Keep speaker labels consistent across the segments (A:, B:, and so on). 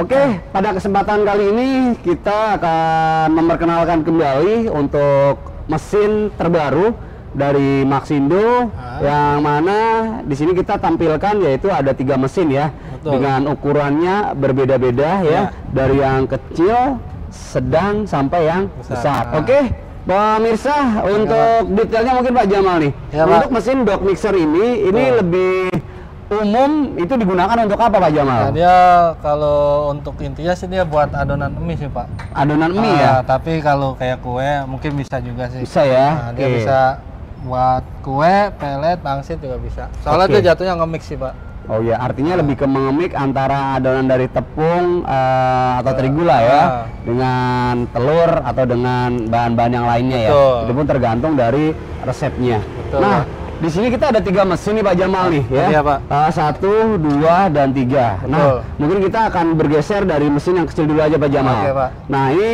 A: Oke, pada kesempatan kali ini kita akan memperkenalkan kembali untuk mesin terbaru dari Maxindo
B: Ah.
A: yang mana di sini kita tampilkan yaitu ada tiga mesin ya
B: Betul.
A: dengan ukurannya berbeda-beda ya
B: Ya.
A: dari yang kecil, sedang sampai yang
B: Besar.
A: besar.
B: Ah.
A: Oke. Pemirsa, untuk detailnya mungkin Pak Jamal nih.
B: Ya, Pak.
A: untuk mesin dock mixer ini, ini
B: Betul.
A: lebih umum itu digunakan untuk apa Pak Jamal?
B: Nah, dia kalau untuk intinya sih dia buat adonan mie sih pak.
A: Adonan mie
B: Ah,
A: ya?
B: Tapi kalau kayak kue mungkin bisa juga sih.
A: Bisa ya?
B: Nah, dia
A: Oke.
B: bisa buat kue, pelet, pangsit juga bisa. Soalnya
A: Oke.
B: dia jatuhnya nge-mix sih pak.
A: Oh ya, artinya lebih ke mengemik antara adonan dari tepung eh, atau terigu lah ya,
B: Ah.
A: dengan telur atau dengan bahan-bahan yang lainnya ya.
B: Betul.
A: Itu pun tergantung dari resepnya.
B: Betul,
A: nah. Di sini kita ada tiga mesin nih Pak Jamal nih ya.
B: Iya, Pak.
A: Eh, satu, dua, dan tiga.
B: Betul.
A: Nah, mungkin kita akan bergeser dari mesin yang kecil dulu aja Pak Jamal.
B: Oke, Pak.
A: Nah, ini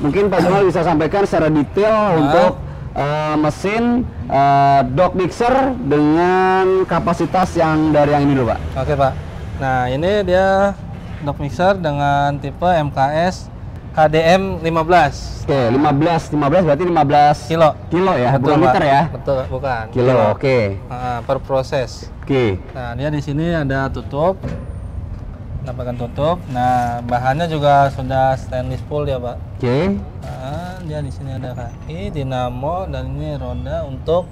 A: mungkin Pak Jamal bisa sampaikan secara detail untuk eh, mesin eh, dock mixer dengan kapasitas yang dari yang ini dulu Pak.
B: Oke pak. Nah ini dia dock mixer dengan tipe MKS HDM 15
A: Oke, 15, 15 berarti 15
B: kilo.
A: kilo ya,
B: Betul,
A: bukan
B: Pak.
A: liter ya.
B: Betul, bukan.
A: Kilo, oke.
B: Ah, per proses.
A: Oke.
B: Nah, dia di sini ada tutup. Dapatkan tutup. Nah, bahannya juga sudah stainless full ya, Pak.
A: Oke.
B: Nah, dia di sini ada kaki, dinamo dan ini roda untuk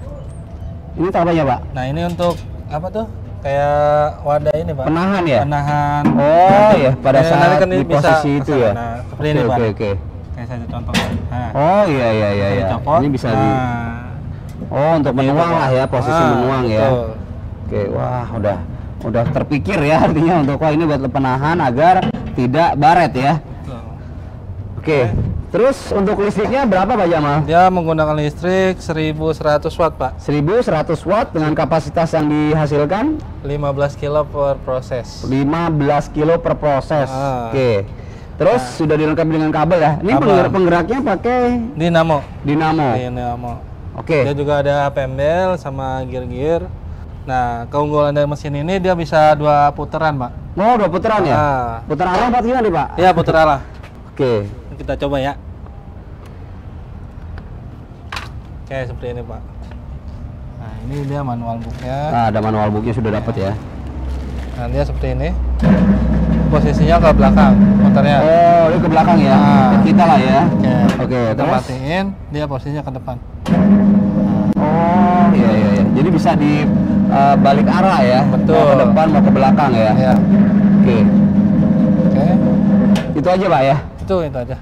A: Ini apanya, Pak?
B: Nah, ini untuk apa tuh? Kayak wadah ini, Pak.
A: Penahan ya?
B: Penahan.
A: Oh, ya, pada
B: Eh,
A: saat
B: kan
A: di posisi itu ya.
B: Nah, seperti
A: Oke,
B: ini, Pak.
A: Oke, oke.
B: Kayak saya contoh. Nah,
A: Oh, iya iya iya iya.
B: dicopot.
A: Ini bisa di
B: Nah,
A: Oh, untuk menuang lah ya, posisi
B: Ah,
A: menuang ya.
B: betul.
A: Oke, wah, udah udah terpikir ya artinya untuk wah ini buat penahan agar tidak baret ya.
B: Betul.
A: Oke. Terus untuk listriknya berapa Pak Jamal?
B: Dia menggunakan listrik 1100 watt, Pak.
A: 1100 watt dengan kapasitas yang dihasilkan
B: 15 kilo per proses.
A: 15 kilo per proses.
B: Ah.
A: Oke. Terus sudah dilengkapi dengan kabel ya. Ini
B: Kabel.
A: penggerak penggeraknya pakai
B: Dinamo.
A: dinamo.
B: Dinamo.
A: Oke.
B: Dia juga ada pembel sama gear-gear. Nah, keunggulan dari mesin ini dia bisa dua putaran, Pak.
A: Oh, dua putaran ya?
B: Ah.
A: Putaran arah apa gimana nih, Pak?
B: Iya, putar arah.
A: Oke.
B: Kita coba ya. Oke, seperti ini, Pak. Nah, ini dia manual booknya.
A: Nah, ada manual booknya sudah dapat ya.
B: Nah, dia seperti ini. Posisinya ke belakang, putarnya.
A: Oh, ini ke belakang ya.
B: Ah.
A: Ke kita lah ya.
B: Oke,
A: Oke,
B: kita
A: terus?
B: matiin, dia posisinya ke depan.
A: Oh, iya iya iya. Jadi bisa di eh, balik arah ya.
B: Betul.
A: Mau ke depan mau ke belakang ya.
B: Ya.
A: Oke.
B: Oke.
A: Itu aja, Pak ya.
B: Itu itu aja.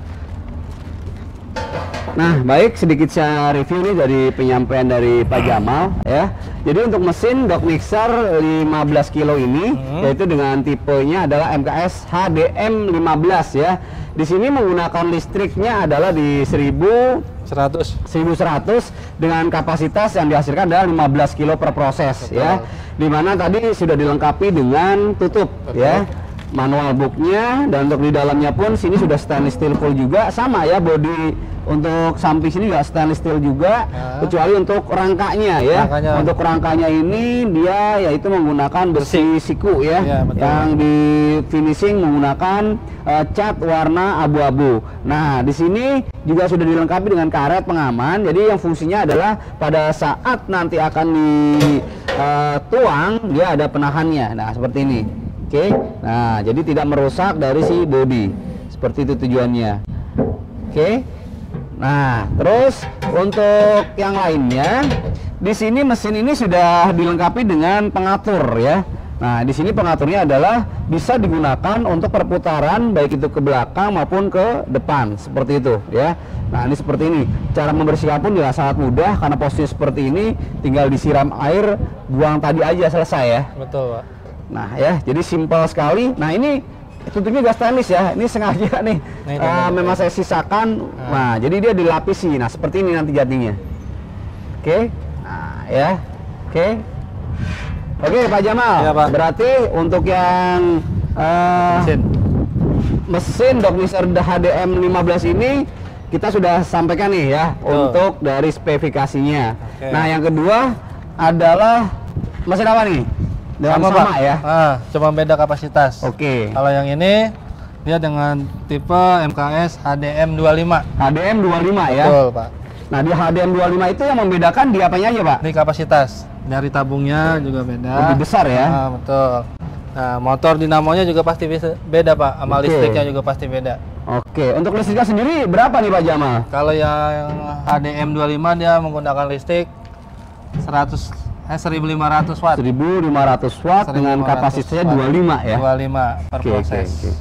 A: Nah, baik sedikit saya review nih dari penyampaian dari Pak Jamal ya. Jadi untuk mesin dock mixer 15 kilo ini
B: Hmm.
A: yaitu dengan tipenya adalah MKS HDM 15 ya. Di sini menggunakan listriknya adalah di 1000
B: 100.
A: 1100 dengan kapasitas yang dihasilkan adalah 15 kilo per proses
B: Betul.
A: ya. Di mana tadi sudah dilengkapi dengan tutup
B: Betul.
A: ya manual booknya dan untuk di dalamnya pun sini sudah stainless steel full juga sama ya body untuk samping sini juga stainless steel juga
B: Ya.
A: kecuali untuk rangkanya ya
B: Rangkanya.
A: untuk rangkanya ini dia yaitu menggunakan besi siku ya
B: Ya, betul.
A: yang di finishing menggunakan eh, cat warna abu-abu. Nah, di sini juga sudah dilengkapi dengan karet pengaman. Jadi yang fungsinya adalah pada saat nanti akan dituang dia ada penahannya. Nah, seperti ini. Oke. Nah, jadi tidak merusak dari si body. Seperti itu tujuannya. Oke. Nah, terus untuk yang lainnya, di sini mesin ini sudah dilengkapi dengan pengatur ya. Nah, di sini pengaturnya adalah bisa digunakan untuk perputaran baik itu ke belakang maupun ke depan seperti itu ya. Nah, ini seperti ini. Cara membersihkan pun juga sangat mudah karena posisinya seperti ini, tinggal disiram air, buang tadi aja selesai ya.
B: Betul, Pak.
A: Nah ya, jadi simpel sekali. Nah ini tutupnya gas stainless ya. Ini sengaja nih.
B: Nah, ada.
A: memang saya sisakan. Nah, jadi dia dilapisi. Nah seperti ini nanti jadinya. Oke. Nah ya. Oke. Oke Pak Jamal.
B: Iya, Pak.
A: Berarti untuk yang eh,
B: Mesin.
A: mesin dock mixer HDM 15 ini kita sudah sampaikan nih ya
B: Betul.
A: untuk dari spesifikasinya.
B: Oke.
A: Nah yang kedua adalah mesin apa nih? Dengan sama,
B: Pak.
A: ya.
B: Ah, cuma beda kapasitas.
A: Oke.
B: Kalau yang ini Dia dengan tipe MKS HDM 25.
A: HDM 25 ya.
B: Betul, Pak.
A: Nah, di HDM 25 itu yang membedakan di apanya aja, Pak?
B: Ini kapasitas. Dari tabungnya juga beda.
A: Lebih besar ya.
B: Ah, betul. Nah, motor dinamonya juga pasti beda, Pak. Sama
A: Oke.
B: listriknya juga pasti beda.
A: Oke, untuk listriknya sendiri berapa nih Pak Jamal?
B: Kalau yang HDM 25 dia menggunakan listrik 100 eh 1500 watt.
A: 1500 watt dengan
B: 1500
A: kapasitasnya
B: watt.
A: 25 ya.
B: 25 per
A: oke,
B: proses.
A: oke.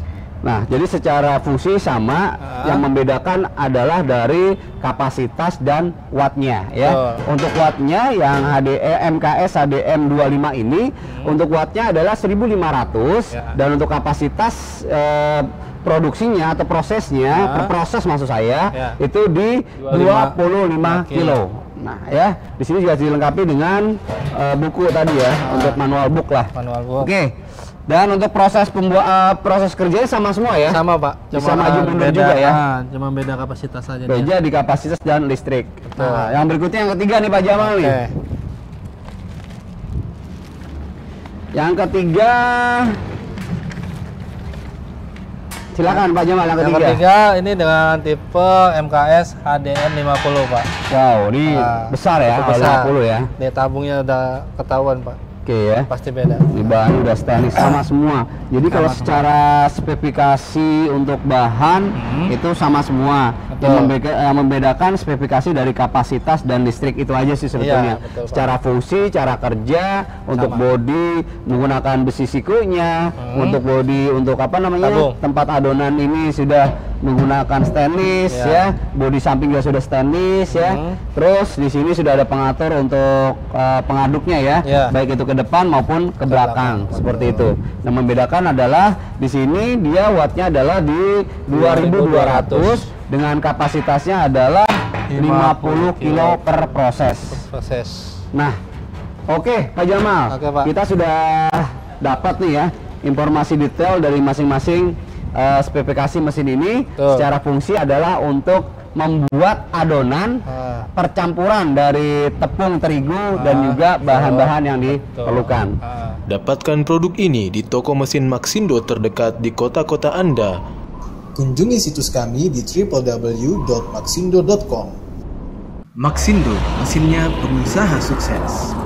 A: Nah, jadi secara fungsi sama,
B: Ah.
A: yang membedakan adalah dari kapasitas dan wattnya ya.
B: Betul.
A: Untuk wattnya yang HD, eh, MKS HDM 25 ini untuk wattnya adalah 1500
B: Hmm. Ya.
A: dan untuk kapasitas eh, produksinya atau prosesnya,
B: Ah.
A: per proses maksud saya
B: Ya.
A: itu di 25
B: 25
A: kilo. Nah, ya, di sini juga dilengkapi dengan eh, buku tadi ya,
B: Ah.
A: untuk manual book lah.
B: Manual book.
A: Oke. Dan untuk proses pembuat eh, proses kerjanya sama semua ya.
B: Sama, Pak.
A: Bisa maju mundur
B: beda,
A: juga ya.
B: ah, cuma beda kapasitas saja dia.
A: Beda di kapasitas dan listrik.
B: Betul.
A: Nah, yang berikutnya yang ketiga nih Pak Jamal
B: Oke.
A: nih. Yang ketiga Silakan Pak Jamal yang
B: Yang
A: ketiga.
B: ketiga ini dengan tipe MKS HDM 50, Pak.
A: Wow, ini
B: Ah,
A: besar ya, kalau
B: besar.
A: 50 ya.
B: Dia tabungnya udah ketahuan, Pak.
A: Oke ya.
B: Pasti beda.
A: Ini bahan udah stainless sama semua. Jadi kalau
B: Sama semua.
A: secara spesifikasi untuk bahan
B: Hmm.
A: itu sama semua. Yang, membeda- yang membedakan spesifikasi dari kapasitas dan listrik itu aja sih sebetulnya.
B: Iya, betul, Pak.
A: secara fungsi, cara kerja, untuk
B: Sama.
A: body menggunakan besi sikunya,
B: Hmm.
A: untuk body untuk apa namanya?
B: Tabung.
A: tempat adonan ini sudah menggunakan stainless
B: Iya.
A: ya. Body samping juga sudah stainless ya.
B: Hmm.
A: Terus di sini sudah ada pengatur untuk uh, pengaduknya ya,
B: Iya.
A: baik itu ke depan maupun ke,
B: Ke
A: belakang,
B: belakang,
A: seperti
B: betul.
A: itu. Yang membedakan adalah di sini dia wattnya adalah di 2200 dengan kapasitasnya adalah 50 kilo per proses.
B: Proses.
A: Nah, oke Pak Jamal,
B: Oke, Pak.
A: kita sudah dapat nih ya informasi detail dari masing-masing eh, spesifikasi mesin ini.
B: Betul.
A: Secara fungsi adalah untuk membuat adonan
B: Ah.
A: percampuran dari tepung terigu dan
B: Ah,
A: juga bahan-bahan yang diperlukan.
B: Ah.
C: Dapatkan produk ini di toko mesin Maxindo terdekat di kota-kota Anda.
D: Kunjungi situs kami di www.maxindo.com.
E: Maxindo, mesinnya pengusaha sukses.